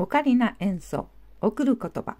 オカリナ演奏送る言葉。